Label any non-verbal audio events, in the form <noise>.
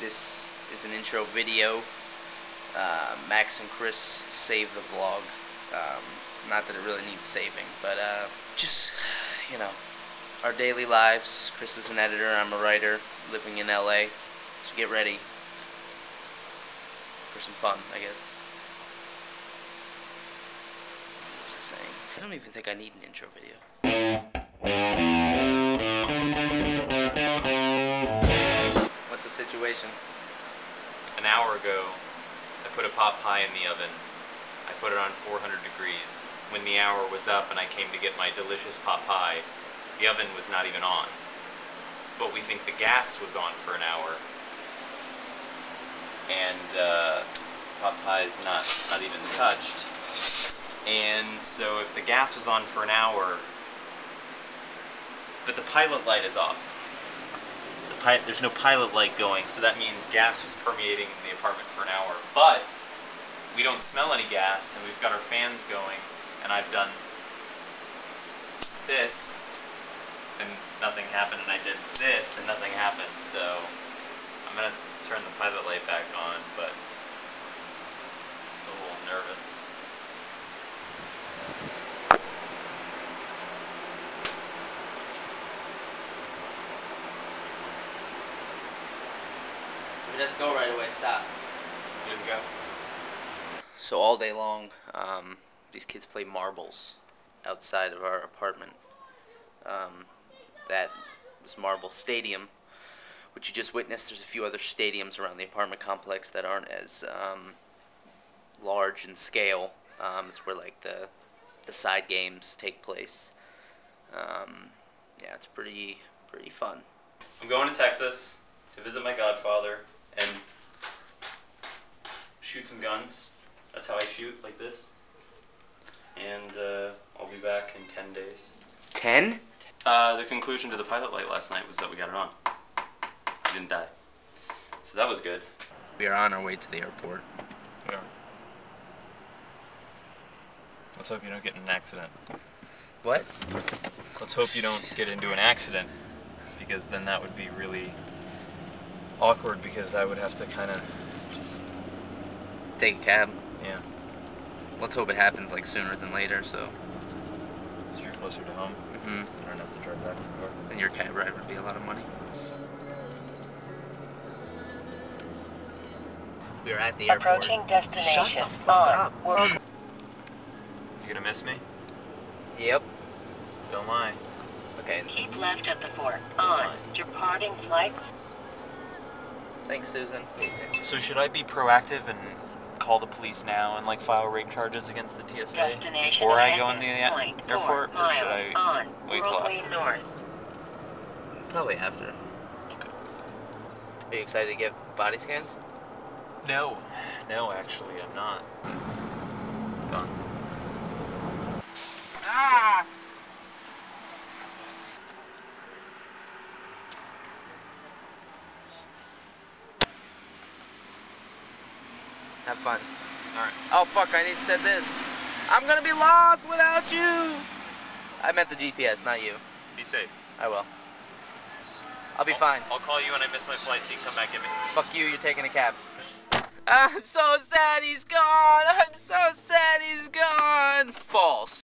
This is an intro video. Uh, Max and Cris save the vlog. Um, not that it really needs saving, but uh, just, you know, our daily lives. Cris is an editor, I'm a writer, living in LA. So get ready for some fun, I guess. What was I saying? I don't even think I need an intro video. Situation? An hour ago, I put a pot pie in the oven. I put it on 400 degrees. When the hour was up and I came to get my delicious pot pie, the oven was not even on. But we think the gas was on for an hour. And uh, pot pie is not, not even touched. And so if the gas was on for an hour, but the pilot light is off. Pi- there's no pilot light going, so that means gas is permeating the apartment for an hour. But we don't smell any gas, and we've got our fans going, and I've done this, and nothing happened, and I did this, and nothing happened. So I'm gonna turn the pilot light back on, but just a little nervous. If it go right away, stop. Didn't go. So all day long, um, these kids play marbles outside of our apartment. Um, that was Marble Stadium, which you just witnessed. There's a few other stadiums around the apartment complex that aren't as um, large in scale. Um, it's where like the the side games take place. Um, yeah, it's pretty pretty fun. I'm going to Texas to visit my godfather and shoot some guns. That's how I shoot, like this. And uh, I'll be back in 10 days. Ten? Uh, the conclusion to the pilot light last night was that we got it on. We didn't die. So that was good. We are on our way to the airport. Yeah. Let's hope you don't get in an accident. What? Let's hope you don't get into an accident because then that would be really awkward because I would have to kind of just, Take a cab. yeah. Let's hope it happens like sooner than later. So, So you're closer to home. Mm-hmm. You don't have to drive back so far. and your cab ride would be a lot of money. We are at the airport. Approaching destination. Shut the fuck up. World <clears throat> You gonna miss me? Yep. Don't lie. Okay. Keep left at the fort. On departing flights. Thanks, Susan. So should I be proactive and call the police now and like file rape charges against the TSA before I go in the at point four airport, or should I wait till after? Probably after. Okay. Are you excited to get body scanned? No, no, actually, I'm not. Done. Ah! Have fun. All right. Oh fuck! I need to set this. I'm gonna be lost without you. I meant the GPS, not you. Be safe. I will. I'll be I'll- fine. I'll call you when I miss my flight so you can come back get me. Fuck you, you're taking a cab. I'm so sad he's gone. I'm so sad he's gone. False.